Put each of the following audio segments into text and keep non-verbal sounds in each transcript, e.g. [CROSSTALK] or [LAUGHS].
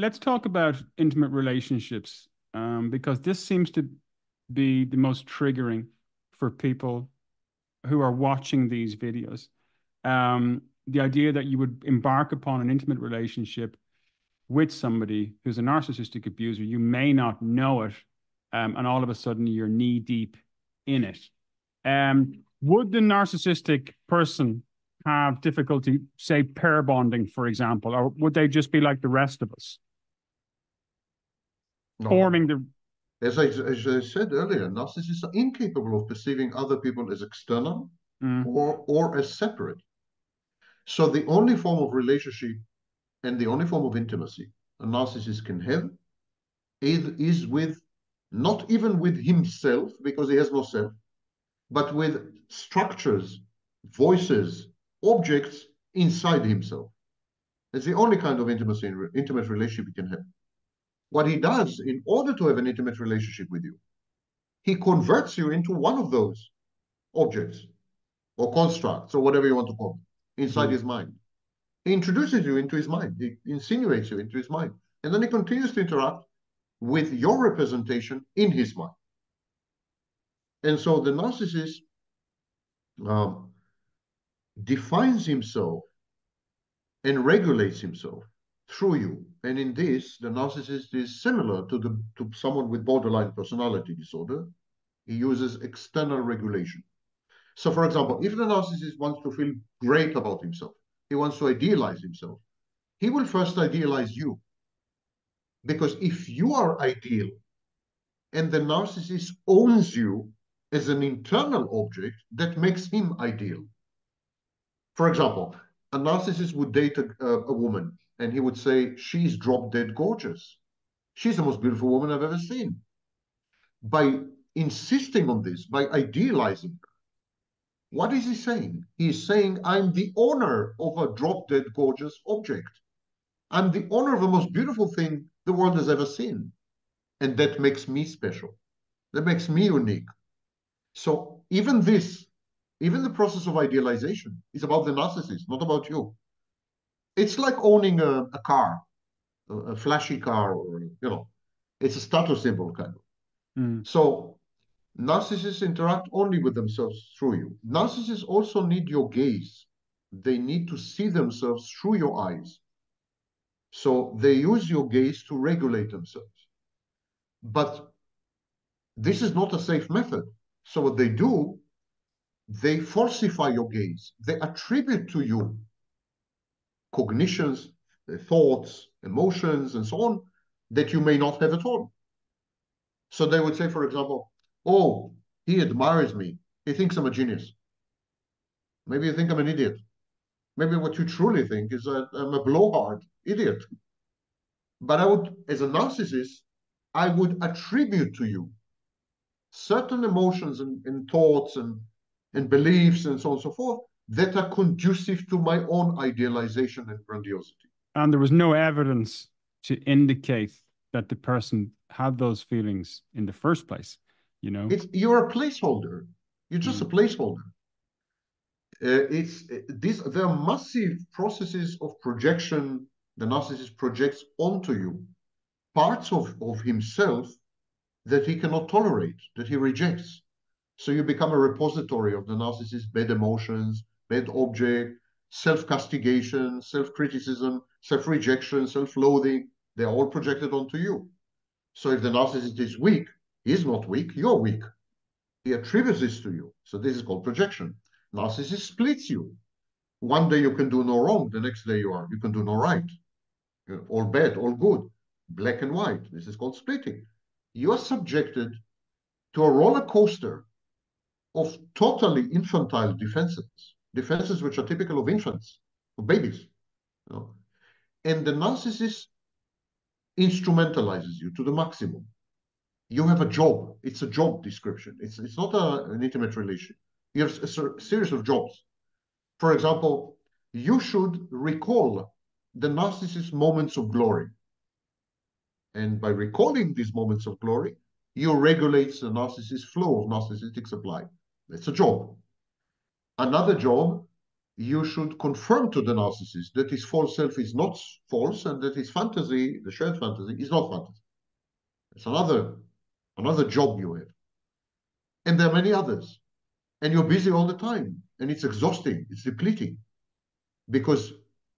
let's talk about intimate relationships um, because this seems to be the most triggering for people who are watching these videos. Um, the idea that you would embark upon an intimate relationship with somebody who's a narcissistic abuser, you may not know it, um, and all of a sudden you're knee deep in it. Um, would the narcissistic person have difficulty, say, pair bonding, for example, or would they just be like the rest of us? No. Forming the. As I, as I said earlier, narcissists are incapable of perceiving other people as external mm. or, or as separate. So the only form of relationship and the only form of intimacy a narcissist can have is with not even with himself because he has no self, but with structures, voices, objects inside himself. It's the only kind of intimacy, intimate relationship he can have. What he does in order to have an intimate relationship with you, he converts you into one of those objects or constructs or whatever you want to call them inside mm. his mind. He introduces you into his mind. He insinuates you into his mind. And then he continues to interact with your representation in his mind. And so the narcissist um, defines himself and regulates himself through you. And in this, the narcissist is similar to the to someone with borderline personality disorder. He uses external regulation. So, for example, if the narcissist wants to feel great about himself, he wants to idealize himself, he will first idealize you. Because if you are ideal and the narcissist owns you as an internal object, that makes him ideal. For example, a narcissist would date a, a, woman and he would say, She's drop dead gorgeous. She's the most beautiful woman I've ever seen. By insisting on this, by idealizing her, what is he saying? He's saying, I'm the owner of a drop dead gorgeous object. I'm the owner of the most beautiful thing the world has ever seen. And that makes me special. That makes me unique. So even this even the process of idealization is about the narcissist, not about you. It's like owning a, a car, a, a, flashy car, or you know, it's a status symbol kind of. Mm. So narcissists interact only with themselves through you. Narcissists also need your gaze. They need to see themselves through your eyes. So they use your gaze to regulate themselves. But this is not a safe method. So what they do they falsify your gaze. They attribute to you cognitions, thoughts, emotions, and so on that you may not have at all. So they would say, for example, oh, he admires me. He thinks I'm a genius. Maybe you think I'm an idiot. Maybe what you truly think is that I'm a blowhard idiot. But I would, as a narcissist, I would attribute to you certain emotions and, and thoughts and and beliefs and so on and so forth that are conducive to my own idealization and grandiosity. And there was no evidence to indicate that the person had those feelings in the first place. You know, it's you're a placeholder. You're just mm. a placeholder. Uh, it's uh, these there are massive processes of projection. The narcissist projects onto you parts of, of himself that he cannot tolerate, that he rejects. So you become a repository of the narcissist's bad emotions, bad object, self-castigation, self-criticism, self-rejection, self-loathing. They're all projected onto you. So if the narcissist is weak, he's not weak, you're weak. He attributes this to you. So this is called projection. Narcissist splits you. One day you can do no wrong, the next day you are you can do no right. All bad, all good, black and white. This is called splitting. You are subjected to a roller coaster of totally infantile defenses, defenses which are typical of infants, of babies. You know? And the narcissist instrumentalizes you to the maximum. You have a job. It's a job description. It's, it's not a, an intimate relation. You have a, series of jobs. For example, you should recall the narcissist's moments of glory. And by recalling these moments of glory, you regulate the narcissist's flow of narcissistic supply. That's a job. Another job you should confirm to the narcissist that his false self is not false and that his fantasy, the shared fantasy, is not fantasy. It's another another job you have. And there are many others. And you're busy all the time. And it's exhausting, it's depleting. Because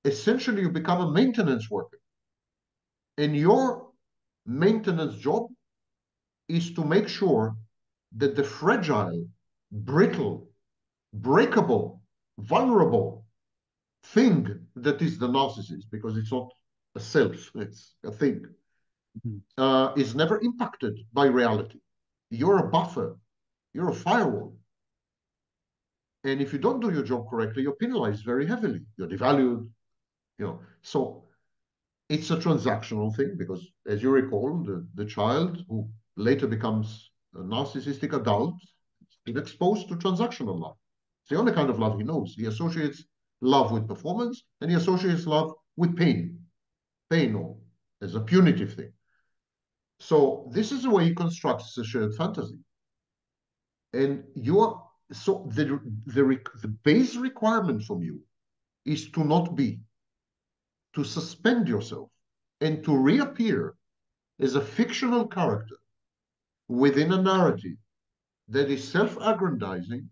essentially you become a maintenance worker. And your maintenance job is to make sure that the fragile, brittle, breakable, vulnerable thing that is the narcissist, because it's not a self, it's a thing, mm-hmm. uh, is never impacted by reality. You're a buffer, you're a firewall. And if you don't do your job correctly, you're penalized very heavily. You're devalued, you know. So it's a transactional thing because, as you recall, the, the child who later becomes a narcissistic adult is exposed to transactional love. It's the only kind of love he knows. He associates love with performance and he associates love with pain, pain or as a punitive thing. So this is the way he constructs a shared fantasy. And you are so the, the, the base requirement from you is to not be, to suspend yourself and to reappear as a fictional character within a narrative that is self-aggrandizing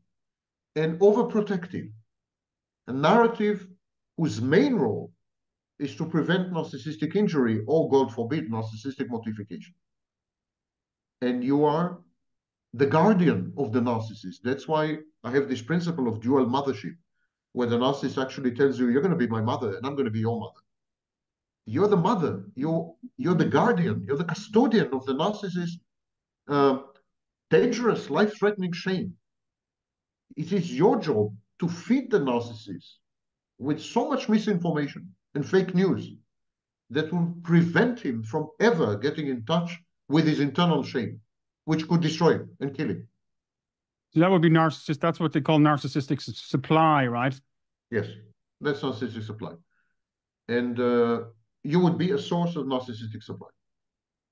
and overprotective. A narrative whose main role is to prevent narcissistic injury or, God forbid, narcissistic mortification. And you are the guardian of the narcissist. That's why I have this principle of dual mothership, where the narcissist actually tells you, you're going to be my mother and I'm going to be your mother. You're the mother, you're, you're the guardian, you're the custodian of the narcissist uh, dangerous, life-threatening shame. It is your job to feed the narcissist with so much misinformation and fake news that will prevent him from ever getting in touch with his internal shame which could destroy him and kill him. So that would be narcissist. That's what they call narcissistic supply, right? Yes, that's narcissistic supply. And uh, you would be a source of narcissistic supply.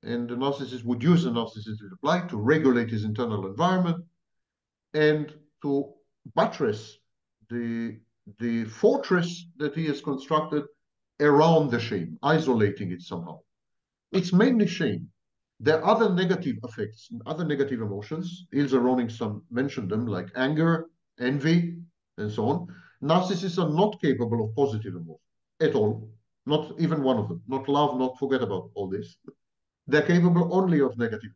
And the narcissist would use the narcissistic supply to regulate his internal environment and to buttress the, the fortress that he has constructed around the shame, isolating it somehow. It's mainly shame. There are other negative effects, other negative emotions. Ilse Ronningstam mentioned them, like anger, envy, and so on. Narcissists are not capable of positive emotion at all. Not even one of them. Not love, not forget about all this. They're capable only of negative.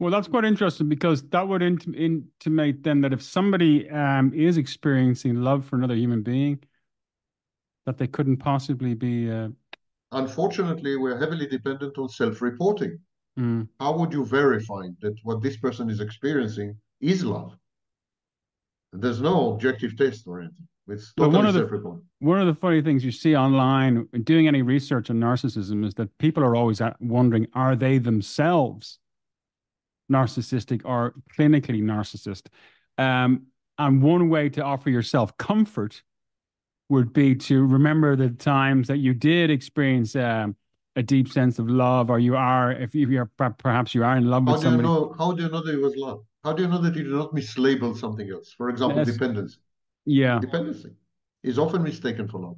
Well, that's quite interesting because that would int intimate then that if somebody um, is experiencing love for another human being, that they couldn't possibly be. Uh... Unfortunately, we're heavily dependent on self-reporting. Mm. How would you verify that what this person is experiencing is love? There's no objective test or anything. It's totally one of the one of the funny things you see online doing any research on narcissism is that people are always wondering: Are they themselves narcissistic or clinically narcissist? Um, and one way to offer yourself comfort would be to remember the times that you did experience um, a deep sense of love, or you are, if you are perhaps you are in love how with somebody. You know, how do you know that it was love? How do you know that you do not mislabel something else? For example, yes. dependency. Yeah, dependency is often mistaken for love.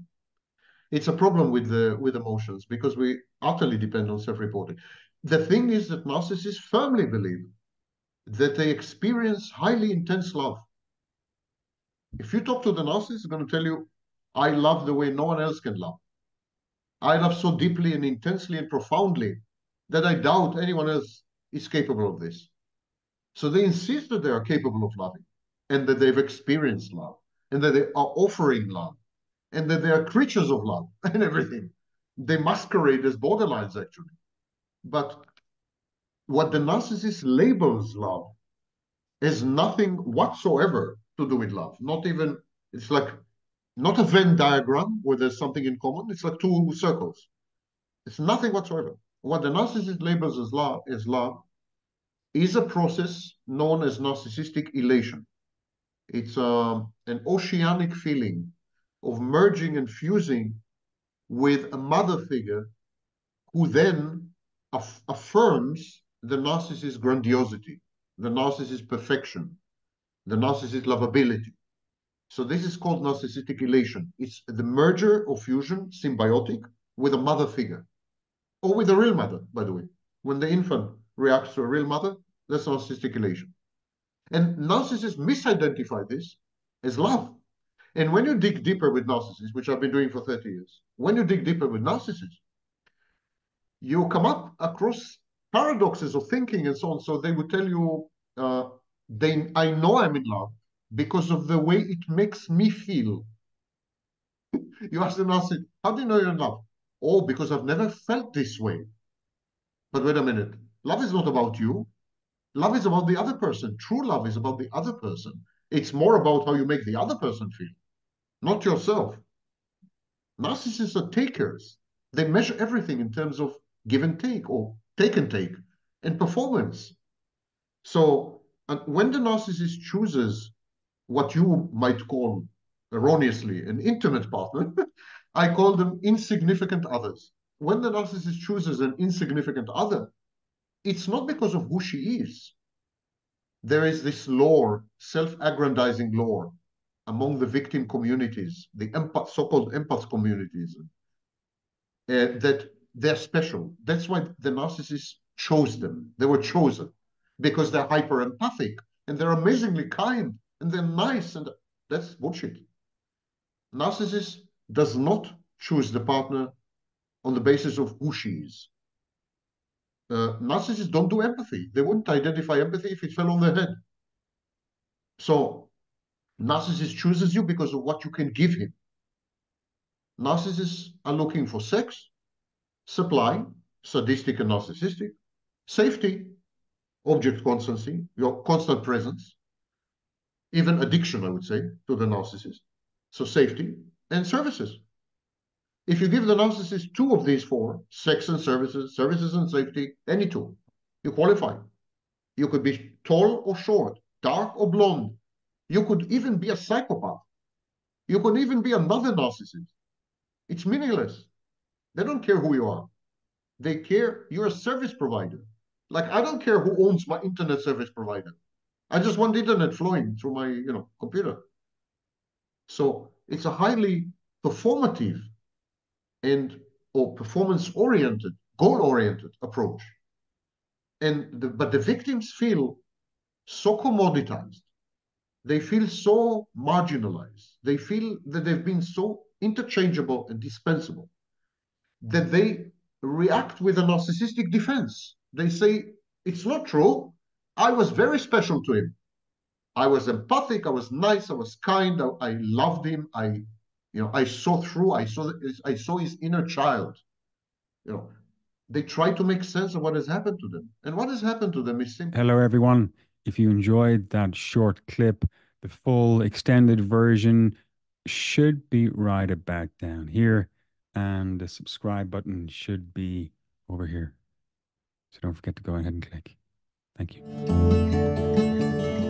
It's a problem with the with emotions because we utterly depend on self-reporting. The thing is that narcissists firmly believe that they experience highly intense love. If you talk to the narcissist, he's going to tell you, "I love the way no one else can love." I love so deeply and intensely and profoundly that I doubt anyone else is capable of this. So they insist that they are capable of loving and that they've experienced love and that they are offering love and that they are creatures of love [LAUGHS] and everything. They masquerade as borderlines, actually. But what the narcissist labels love has nothing whatsoever to do with love. Not even, it's like not a Venn diagram where there's something in common. It's like two circles. It's nothing whatsoever. What the narcissist labels as love, as love is a process known as narcissistic elation. It's uh, an oceanic feeling of merging and fusing with a mother figure who then aff affirms the narcissist's grandiosity, the narcissist's perfection, the narcissist's lovability. So this is called narcissistic elation. It's the merger or fusion, symbiotic, with a mother figure, or with a real mother, by the way. When the infant reacts to a real mother, that's narcissistic elation. And narcissists misidentify this as love. And when you dig deeper with narcissists, which I've been doing for 30 years, when you dig deeper with narcissists, you come up across paradoxes of thinking and so on. So they would tell you, uh, they, I know I'm in love because of the way it makes me feel. you ask them, how do you know you're in love? Oh, because I've never felt this way. But wait a minute, love is not about you. Love is about the other person. True love is about the other person. It's more about how you make the other person feel, not yourself. Narcissists are takers. They measure everything in terms of give and take or take and take and performance. So when the narcissist chooses what you might call erroneously an intimate partner, [LAUGHS] I call them insignificant others. When the narcissist chooses an insignificant other, it's not because of who she is. There is this lore, self-aggrandizing lore, among the victim communities, the empath, so-called empath communities, uh, that they're special. That's why the narcissists chose them. They were chosen because they're hyper empathic and they're amazingly kind and they're nice and that's bullshit. Narcissist does not choose the partner on the basis of who she is. Uh, narcissists don't do empathy. They wouldn't identify empathy if it fell on their head. So narcissist chooses you because of what you can give him. Narcissists are looking for sex, supply, sadistic and narcissistic, safety, object constancy, your constant presence, even addiction, I would say, to the narcissist. So safety and services. If you give the narcissist two of these four, sex and services, services and safety, any two, you qualify. You could be tall or short, dark or blonde. You could even be a psychopath. You could even be another narcissist. It's meaningless. They don't care who you are. They care you're a service provider. Like I don't care who owns my internet service provider. I just want the internet flowing through my, you know, computer. So it's a highly performative and or performance-oriented, goal-oriented approach. And the, but the victims feel so commoditized. They feel so marginalized. They feel that they've been so interchangeable and dispensable that they react with a narcissistic defense. They say, it's not true. I was very special to him. I was empathic. I was nice. I was kind. I, I loved him. I, you know, I saw through. I saw. I saw his inner child. You know, they try to make sense of what has happened to them, and what has happened to them is simple. Hello, everyone. If you enjoyed that short clip, the full extended version should be right about down here, and the subscribe button should be over here. So don't forget to go ahead and click. Thank you.